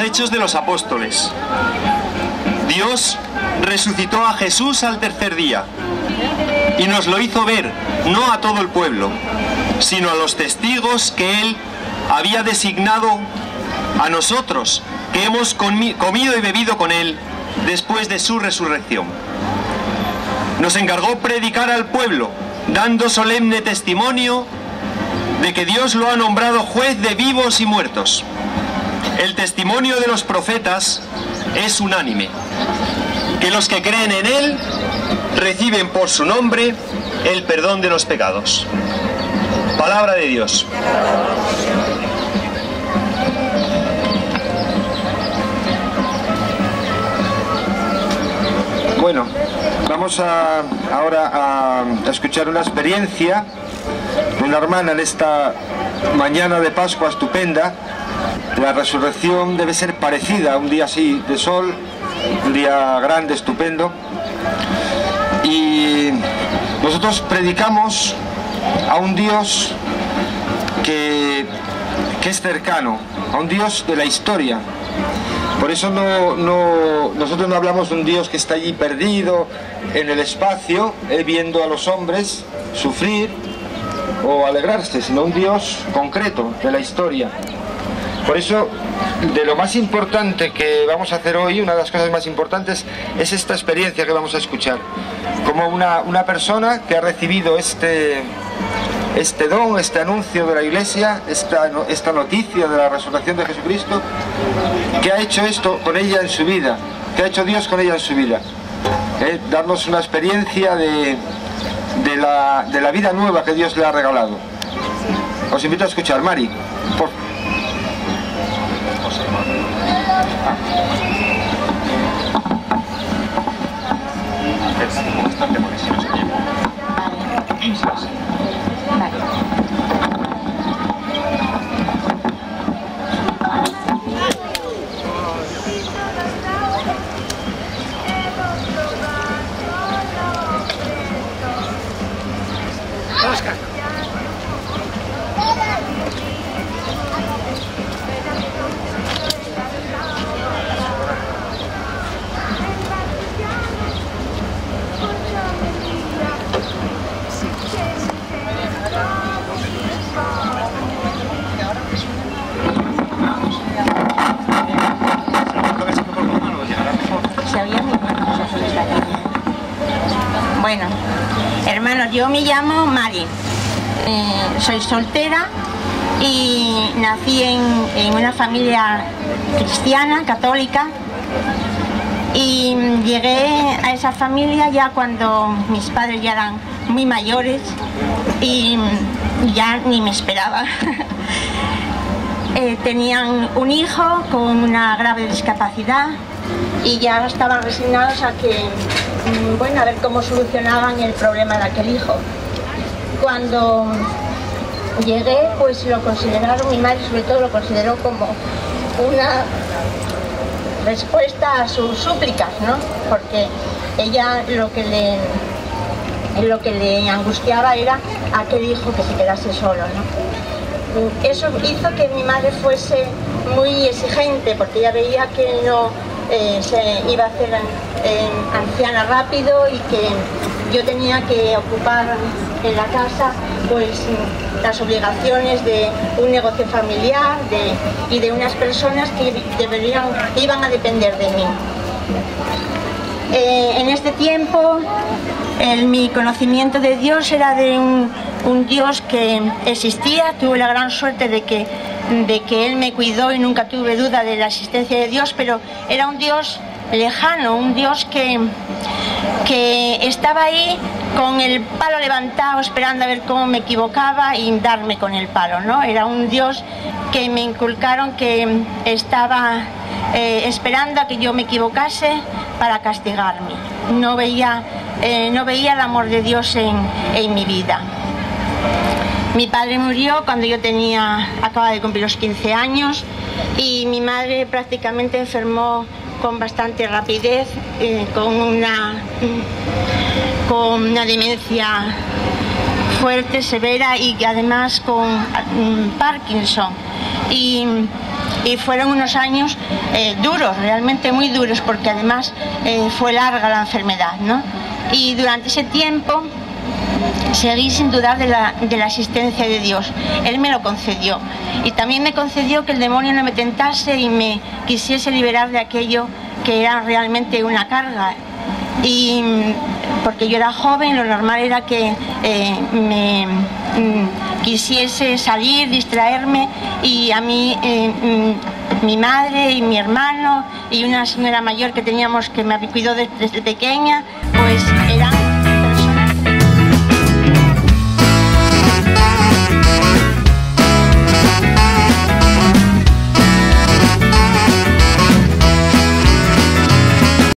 Hechos de los Apóstoles. Dios resucitó a Jesús al tercer día y nos lo hizo ver, no a todo el pueblo, sino a los testigos que Él había designado a nosotros, que hemos comido y bebido con Él después de su resurrección. Nos encargó predicar al pueblo, dando solemne testimonio de que Dios lo ha nombrado juez de vivos y muertos. El testimonio de los profetas es unánime, que los que creen en Él reciben por su nombre el perdón de los pecados. Palabra de Dios. Bueno, vamos a, ahora a, escuchar una experiencia de una hermana en esta mañana de Pascua estupenda. La resurrección debe ser parecida a un día así de sol, un día grande, estupendo. Y nosotros predicamos a un Dios que, que es cercano, a un Dios de la historia, por eso no, nosotros no hablamos de un Dios que está allí perdido en el espacio, eh, viendo a los hombres sufrir o alegrarse, sino un Dios concreto de la historia. Por eso, de lo más importante que vamos a hacer hoy, una de las cosas más importantes, es esta experiencia que vamos a escuchar. Como una, una persona que ha recibido este, este don, este anuncio de la Iglesia, esta, esta noticia de la resurrección de Jesucristo, que ha hecho esto con ella en su vida, que ha hecho Dios con ella en su vida. ¿Eh? Darnos una experiencia de, de, la, de, la, vida nueva que Dios le ha regalado. Os invito a escuchar, Mari. こしてますもしし確かに。Hermanos, yo me llamo Mari, eh, soy soltera y nací en, una familia cristiana, católica, y llegué a esa familia ya cuando mis padres ya eran muy mayores y ya ni me esperaba. Eh, tenían un hijo con una grave discapacidad y ya estaban resignados a que Mm, bueno, a ver cómo solucionaban el problema de aquel hijo. Cuando llegué, pues lo consideraron, mi madre sobre todo lo consideró como una respuesta a sus súplicas, ¿no? Porque ella lo que le lo que le angustiaba era aquel hijo que se quedase solo, ¿no? Eso hizo que mi madre fuese muy exigente porque ella veía que no eh, se iba a hacer anciana rápido y que yo tenía que ocupar en la casa pues las obligaciones de un negocio familiar y de unas personas que deberían, iban a depender de mí. Eh, en este tiempo mi conocimiento de Dios era de un Dios que existía, tuve la gran suerte de que de que Él me cuidó y nunca tuve duda de la existencia de Dios, pero era un Dios lejano, un Dios que, que estaba ahí con el palo levantado esperando a ver cómo me equivocaba y darme con el palo, ¿no? Era un Dios que me inculcaron que estaba eh, esperando a que yo me equivocase para castigarme. No veía, eh, no veía el amor de Dios en, en mi vida. Mi padre murió cuando yo tenía, acaba de cumplir los 15 años y mi madre prácticamente enfermó con bastante rapidez, eh, con, una, con una demencia fuerte, severa y además con mm, Parkinson. Y, fueron unos años eh, duros, realmente muy duros, porque además eh, fue larga la enfermedad, ¿no? Y durante ese tiempo seguí sin dudar de la, de la existencia de Dios. Él me lo concedió. Y también me concedió que el demonio no me tentase y me quisiese liberar de aquello que era realmente una carga. Y porque yo era joven, lo normal era que eh, me mm, quisiese salir, distraerme y a mí eh, mm, mi madre y mi hermano y una señora mayor que teníamos que me cuidó desde, pequeña,